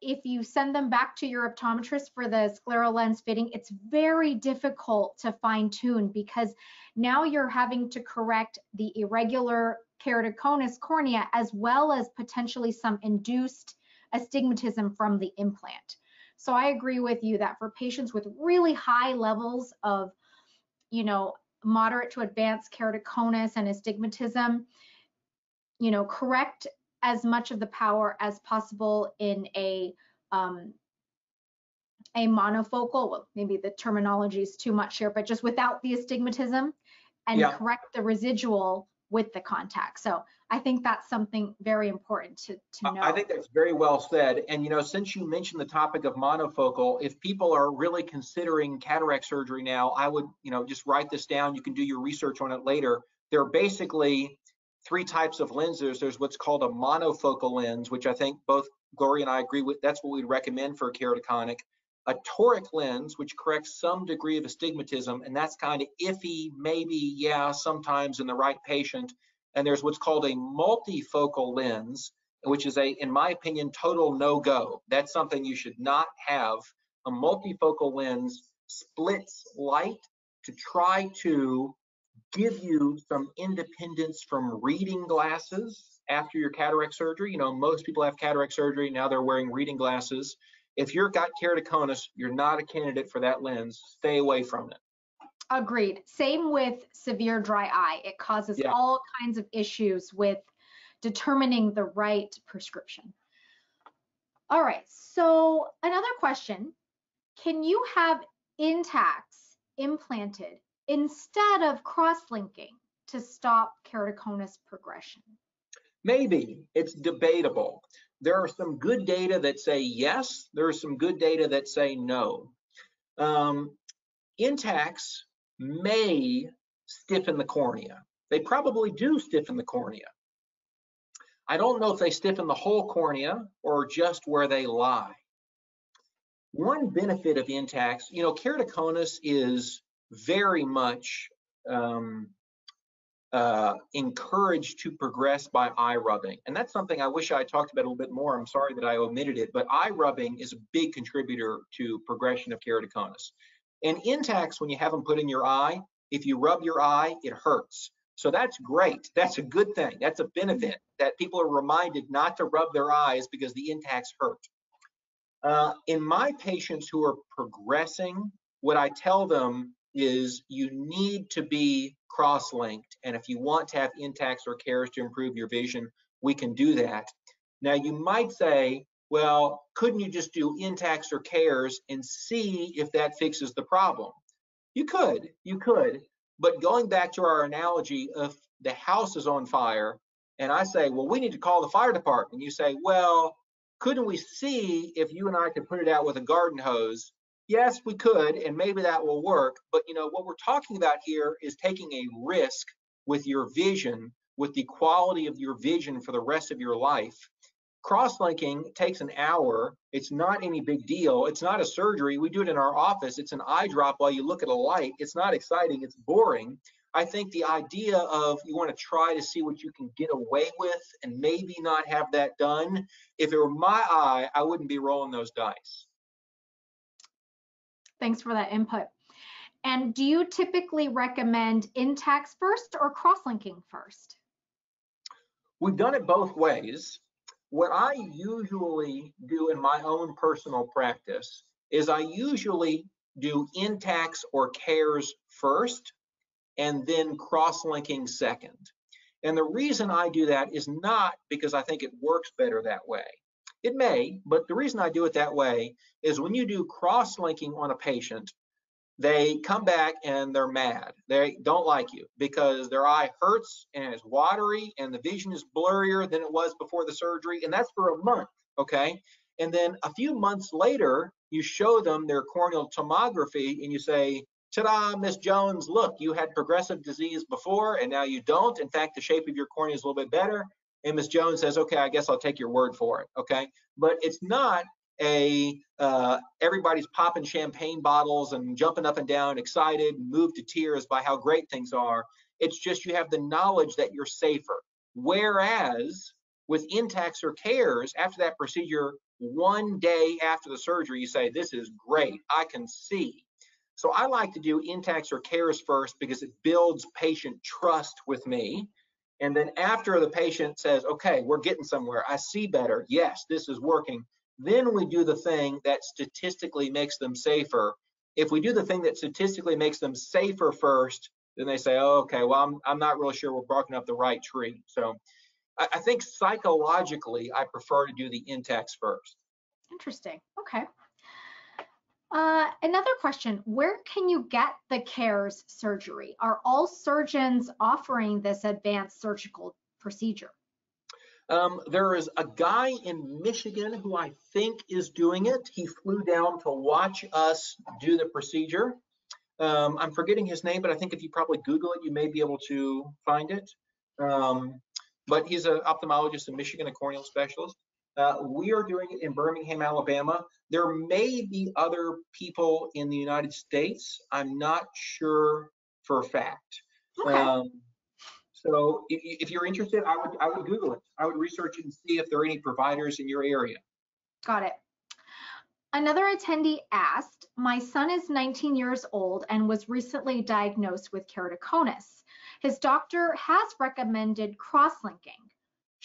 if you send them back to your optometrist for the scleral lens fitting, it's very difficult to fine tune because now you're having to correct the irregular keratoconus cornea as well as potentially some induced astigmatism from the implant. So I agree with you that for patients with really high levels of, you know, moderate to advanced keratoconus and astigmatism, you know, correct as much of the power as possible in a um, a monofocal, well, maybe the terminology is too much here, but just without the astigmatism and yeah. correct the residual with the contact. So I think that's something very important to, to know. I think that's very well said. And you know, since you mentioned the topic of monofocal, if people are really considering cataract surgery now, I would, you know, just write this down. You can do your research on it later. There are basically three types of lenses. There's what's called a monofocal lens, which I think both Gloria and I agree with. That's what we'd recommend for a keratoconic. A toric lens, which corrects some degree of astigmatism, and that's kind of iffy, maybe, yeah, sometimes in the right patient. And there's what's called a multifocal lens, which is a, in my opinion, total no-go. That's something you should not have. A multifocal lens splits light to try to give you some independence from reading glasses after your cataract surgery. You know, most people have cataract surgery, now they're wearing reading glasses. If you've got keratoconus, you're not a candidate for that lens. Stay away from it. Agreed. Same with severe dry eye. It causes yeah. all kinds of issues with determining the right prescription. All right, so another question. Can you have Intacs implanted instead of cross-linking to stop keratoconus progression? Maybe. It's debatable. There are some good data that say yes. There are some good data that say no. Um, Intacs may stiffen the cornea. They probably do stiffen the cornea. I don't know if they stiffen the whole cornea or just where they lie. One benefit of Intacs, you know, keratoconus is very much um, uh, encouraged to progress by eye rubbing. And that's something I wish I talked about a little bit more. I'm sorry that I omitted it, but eye rubbing is a big contributor to progression of keratoconus. And Intacs, when you have them put in your eye, if you rub your eye, it hurts. So that's great. That's a good thing. That's a benefit that people are reminded not to rub their eyes because the Intacs hurt. Uh, in my patients who are progressing, what I tell them is you need to be cross-linked. And if you want to have Intacs or CAIRS to improve your vision, we can do that. Now you might say, well, couldn't you just do Intacs or CAIRS and see if that fixes the problem? You could, you could. But going back to our analogy, if the house is on fire and I say, well, we need to call the fire department, you say, well, couldn't we see if you and I could put it out with a garden hose yes, we could, and maybe that will work. But you know, what we're talking about here is taking a risk with your vision, with the quality of your vision for the rest of your life. Cross-linking takes an hour. It's not any big deal. It's not a surgery. We do it in our office. It's an eye drop while you look at a light. It's not exciting. It's boring. I think the idea of you want to try to see what you can get away with and maybe not have that done. If it were my eye, I wouldn't be rolling those dice. Thanks for that input. And do you typically recommend Intacs first or cross-linking first? We've done it both ways. What I usually do in my own personal practice is I usually do Intacs or CAIRS first and then cross-linking second. And the reason I do that is not because I think it works better that way. It may, but the reason I do it that way is when you do cross-linking on a patient, they come back and they're mad. They don't like you because their eye hurts and it's watery and the vision is blurrier than it was before the surgery. And that's for a month, okay? And then a few months later, you show them their corneal tomography and you say, ta-da, Miss Jones, look, you had progressive disease before and now you don't. In fact, the shape of your cornea is a little bit better. And Ms. Jones says, okay, I guess I'll take your word for it, okay? But it's not a uh, everybody's popping champagne bottles and jumping up and down, excited, moved to tears by how great things are. It's just you have the knowledge that you're safer. Whereas with Intacs or CAIRS, after that procedure, one day after the surgery, you say, this is great, I can see. So I like to do Intacs or CAIRS first because it builds patient trust with me. And then after the patient says, okay, we're getting somewhere, I see better, yes, this is working, then we do the thing that statistically makes them safer. If we do the thing that statistically makes them safer first, then they say, oh, okay, well, I'm, I'm not really sure we're barking up the right tree. So I, I think psychologically, I prefer to do the Intacs first. Interesting. Okay. Uh, another question, where can you get the CAIRS surgery? Are all surgeons offering this advanced surgical procedure? Um, there is a guy in Michigan who I think is doing it. He flew down to watch us do the procedure. Um, I'm forgetting his name, but I think if you probably Google it, you may be able to find it. Um, but he's an ophthalmologist in Michigan, a corneal specialist. Uh, we are doing it in Birmingham, Alabama. There may be other people in the United States. I'm not sure for a fact. Okay. Um, so if, if, you're interested, I would I would Google it. I would research it and see if there are any providers in your area. Got it. Another attendee asked, my son is 19 years old and was recently diagnosed with keratoconus. His doctor has recommended cross-linking.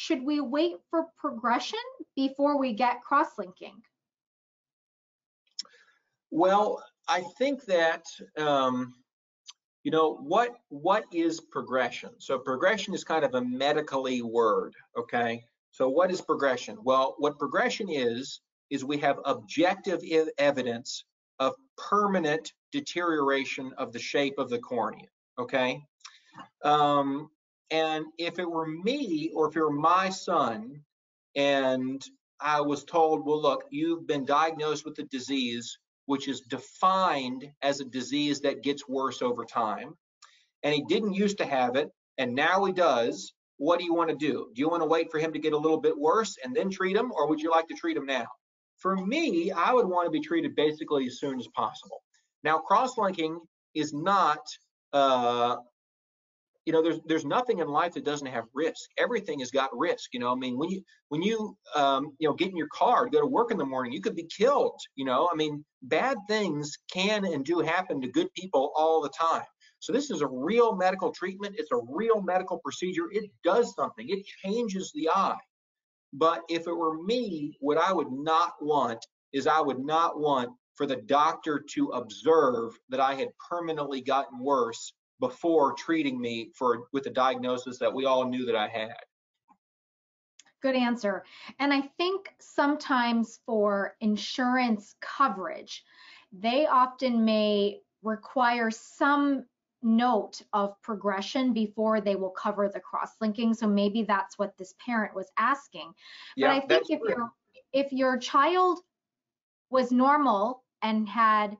Should we wait for progression before we get cross-linking? Well, I think that um, you know what what is progression? So progression is kind of a medically word, okay? So what is progression? Well, what progression is is we have objective evidence of permanent deterioration of the shape of the cornea, okay? Um, and if it were me or if it were my son and I was told, well, look, you've been diagnosed with a disease which is defined as a disease that gets worse over time, and he didn't used to have it, and now he does, what do you want to do? Do you want to wait for him to get a little bit worse and then treat him, or would you like to treat him now? For me, I would want to be treated basically as soon as possible. Now, cross-linking is not uh, you know, there's there's nothing in life that doesn't have risk. Everything has got risk. You know, I mean, when you when you um, you know get in your car to go to work in the morning, you could be killed. You know, I mean, bad things can and do happen to good people all the time. So this is a real medical treatment. It's a real medical procedure. It does something. It changes the eye. But if it were me, what I would not want is I would not want for the doctor to observe that I had permanently gotten worse before treating me for with the diagnosis that we all knew that I had? Good answer. And I think sometimes for insurance coverage, they often may require some note of progression before they will cover the cross-linking. So maybe that's what this parent was asking. Yeah, but I think if your if your child was normal and had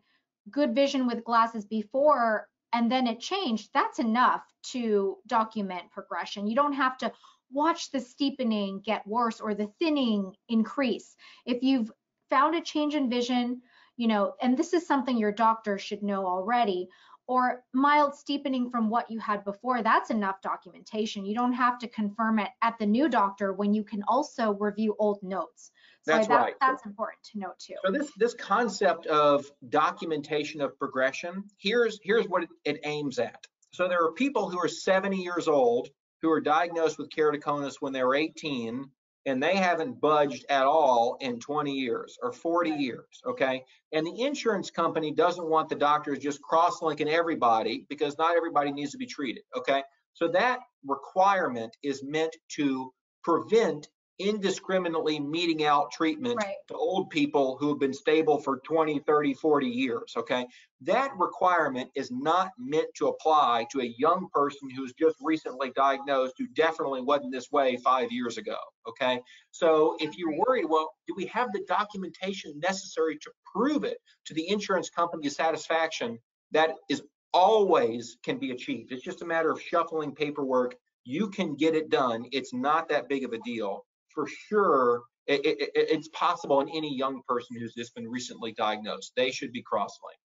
good vision with glasses before and then it changed, that's enough to document progression. You don't have to watch the steepening get worse or the thinning increase. If you've found a change in vision, you know, and this is something your doctor should know already, or mild steepening from what you had before, that's enough documentation. You don't have to confirm it at the new doctor when you can also review old notes. So that's that, right. That's important to note too. So this this concept of documentation of progression, here's here's what it, it aims at. So there are people who are 70 years old who are diagnosed with keratoconus when they were 18 and they haven't budged at all in 20 years or 40 years, okay? And the insurance company doesn't want the doctors just cross-linking everybody because not everybody needs to be treated, okay? So that requirement is meant to prevent indiscriminately meeting out treatment right. to old people who have been stable for 20, 30, 40 years. Okay. That requirement is not meant to apply to a young person who's just recently diagnosed who definitely wasn't this way five years ago. Okay. So if you're worried, well, do we have the documentation necessary to prove it to the insurance company's satisfaction? That is always can be achieved. It's just a matter of shuffling paperwork you can get it done. It's not that big of a deal. For sure, it, it, it's possible in any young person who's just been recently diagnosed. They should be cross-linked.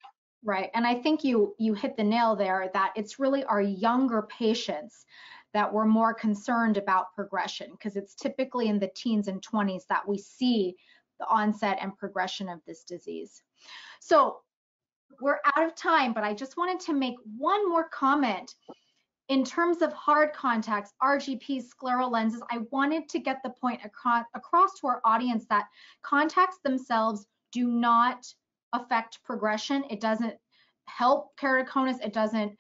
Right, and I think you you hit the nail there that it's really our younger patients that we're more concerned about progression because it's typically in the teens and 20s that we see the onset and progression of this disease. So we're out of time, but I just wanted to make one more comment. In terms of hard contacts, RGP, scleral lenses, I wanted to get the point across, across to our audience that contacts themselves do not affect progression. It doesn't help keratoconus. It doesn't,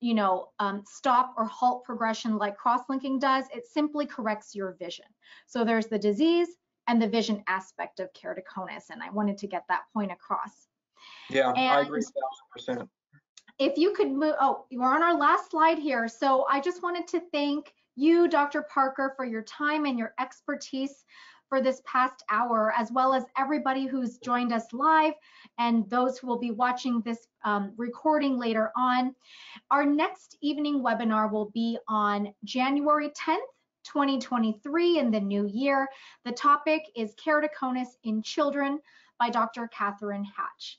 you know, um, stop or halt progression like cross-linking does. It simply corrects your vision. So there's the disease and the vision aspect of keratoconus, and I wanted to get that point across. Yeah, and I agree, thousand percent. If you could move, oh, we're on our last slide here. So I just wanted to thank you, Dr. Parker, for your time and your expertise for this past hour, as well as everybody who's joined us live and those who will be watching this um, recording later on. Our next evening webinar will be on January 10th, 2023 in the new year. The topic is keratoconus in children by Dr. Catherine Hatch.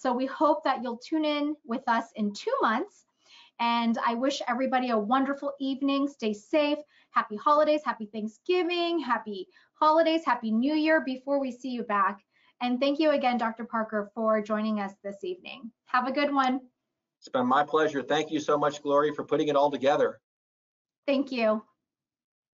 So we hope that you'll tune in with us in two months. And I wish everybody a wonderful evening. Stay safe. Happy holidays, happy Thanksgiving, happy holidays, happy new year before we see you back. And thank you again, Dr. Parker, for joining us this evening. Have a good one. It's been my pleasure. Thank you so much, Gloria, for putting it all together. Thank you.